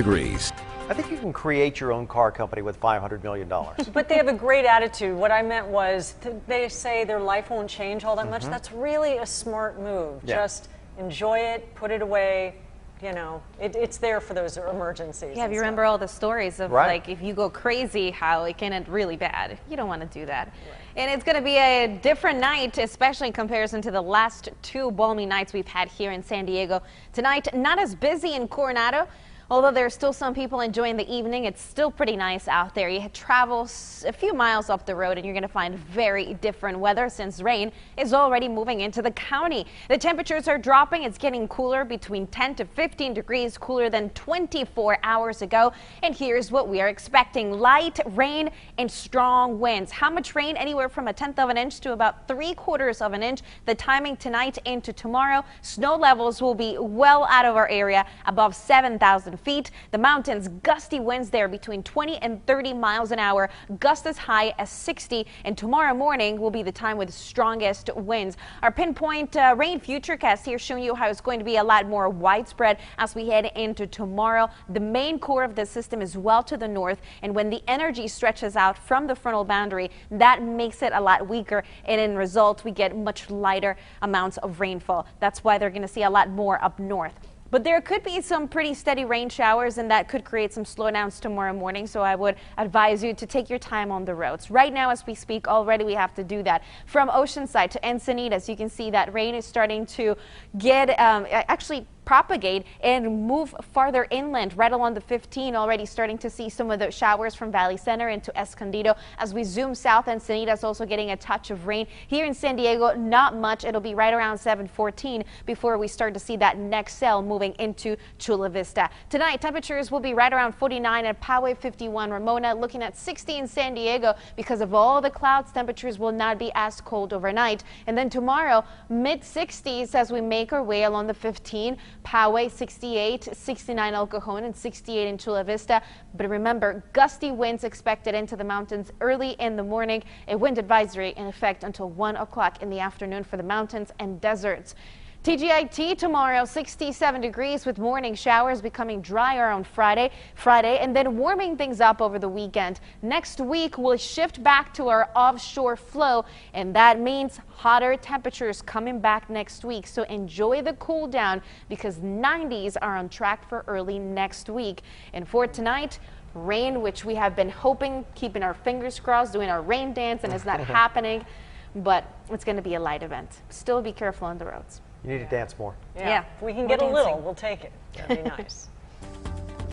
degrees. I think you can create your own car company with $500 million. But they have a great attitude. What I meant was th- they say their life won't change all that much. That's really a smart move. Mm-hmm. Yeah. Just enjoy it, put it away. You know, it, it's there for those emergencies. Yeah, if you stuff. remember all the stories of Right. like if you go crazy, how it can end really bad. You don't want to do that. And it's going to be a different night, especially in comparison to the last two balmy nights we've had here in San Diego. Tonight, not as busy in Coronado. Although there are still some people enjoying the evening, it's still pretty nice out there. You travel a few miles up the road and you're going to find very different weather since rain is already moving into the county. The temperatures are dropping. It's getting cooler between 10 to 15 degrees cooler than 24 hours ago. And here's what we are expecting light rain and strong winds. How much rain? Anywhere from a tenth of an inch to about three quarters of an inch. The timing tonight into tomorrow. Snow levels will be well out of our area above 7,000 feet. The mountains gusty winds there between 20 and 30 miles an hour. Gusts as high as 60. And tomorrow morning will be the time with strongest winds. Our pinpoint uh, rain futurecast here showing you how it's going to be a lot more widespread as we head into tomorrow. The main core of the system is well to the north. And when the energy stretches out from the frontal boundary, that makes it a lot weaker. And in result, we get much lighter amounts of rainfall. That's why they're going to see a lot more up north. But there could be some pretty steady rain showers, and that could create some slowdowns tomorrow morning. So I would advise you to take your time on the roads. Right now, as we speak, already we have to do that. From Oceanside to Encinitas, you can see that rain is starting to get um, actually propagate and move farther inland. Right along the 15 already starting to see some of the showers from Valley Center into Escondido. As we zoom south Encinitas also getting a touch of rain. Here in San Diego not much. It'll be right around 714 before we start to see that next cell moving into Chula Vista. Tonight temperatures will be right around 49 at Poway 51 Ramona. Looking at 60 in San Diego because of all the clouds temperatures will not be as cold overnight. And then tomorrow mid 60s as we make our way along the 15 Poway 68, 69 El Cajon, and 68 in Chula Vista. But remember, gusty winds expected into the mountains early in the morning. A wind advisory in effect until 1 o'clock in the afternoon for the mountains and deserts. TGIT tomorrow 67 degrees with morning showers becoming drier on Friday, Friday and then warming things up over the weekend. Next week we'll shift back to our offshore flow and that means hotter temperatures coming back next week. So enjoy the cool down because 90s are on track for early next week. And for tonight, rain which we have been hoping, keeping our fingers crossed, doing our rain dance and it's not happening, but it's going to be a light event. Still be careful on the roads. You need to dance more. Yeah. Yeah, If we can more get a little, we'll take it. That'd be nice.